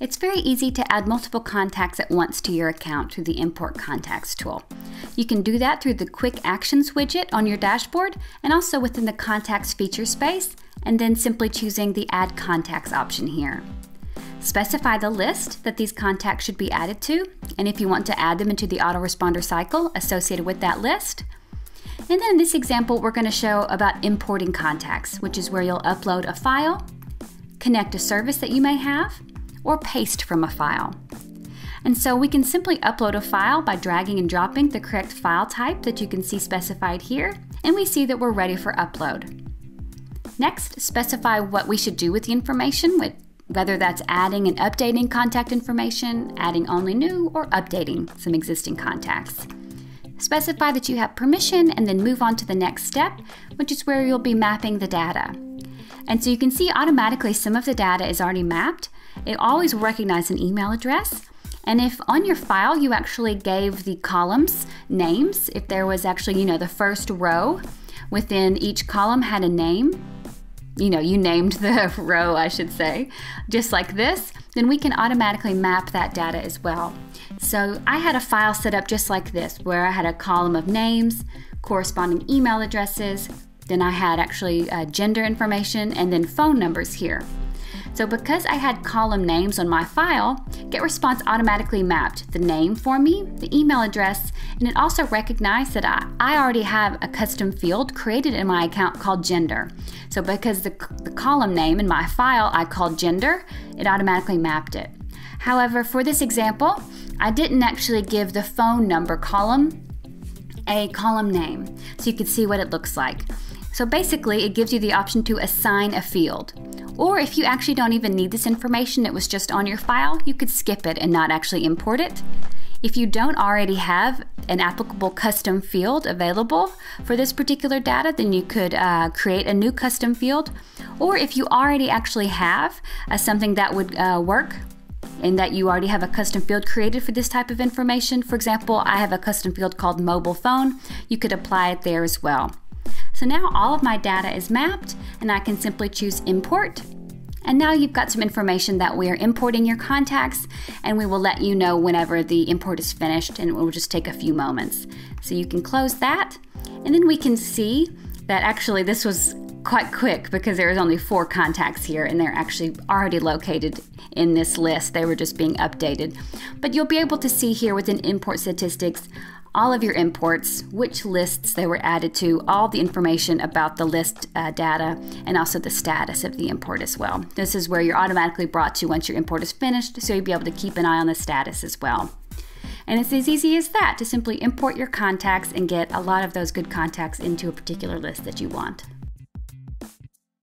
It's very easy to add multiple contacts at once to your account through the Import Contacts tool. You can do that through the Quick Actions widget on your dashboard and also within the Contacts feature space, and then simply choosing the Add Contacts option here. Specify the list that these contacts should be added to, and if you want to add them into the autoresponder cycle associated with that list. And then in this example, we're going to show about importing contacts, which is where you'll upload a file, connect a service that you may have, or paste from a file. And so we can simply upload a file by dragging and dropping the correct file type that you can see specified here, and we see that we're ready for upload. Next, specify what we should do with the information, whether that's adding and updating contact information, adding only new, or updating some existing contacts. Specify that you have permission and then move on to the next step, which is where you'll be mapping the data. And so you can see automatically some of the data is already mapped. It always recognizes an email address. And if on your file you actually gave the columns names, if there was actually, you know, the first row within each column had a name, you know, you named the row, I should say, just like this, then we can automatically map that data as well. So I had a file set up just like this, where I had a column of names, corresponding email addresses, then I had actually uh, gender information, and then phone numbers here. So because I had column names on my file, GetResponse automatically mapped the name for me, the email address, and it also recognized that I, I already have a custom field created in my account called gender. So because the, the column name in my file I called gender, it automatically mapped it. However, for this example, I didn't actually give the phone number column a column name so you can see what it looks like. So basically, it gives you the option to assign a field. Or if you actually don't even need this information, it was just on your file, you could skip it and not actually import it. If you don't already have an applicable custom field available for this particular data, then you could uh, create a new custom field. Or if you already actually have uh, something that would uh, work and that you already have a custom field created for this type of information, for example, I have a custom field called mobile phone, you could apply it there as well. So now all of my data is mapped and I can simply choose import. And now you've got some information that we are importing your contacts and we will let you know whenever the import is finished and it will just take a few moments. So you can close that and then we can see that actually this was quite quick because there was only four contacts here and they're actually already located in this list. They were just being updated. But you'll be able to see here within import statistics all of your imports, which lists they were added to, all the information about the list uh, data, and also the status of the import as well. This is where you're automatically brought to once your import is finished, so you'll be able to keep an eye on the status as well. And it's as easy as that to simply import your contacts and get a lot of those good contacts into a particular list that you want.